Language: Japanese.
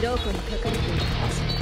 どこに書かれている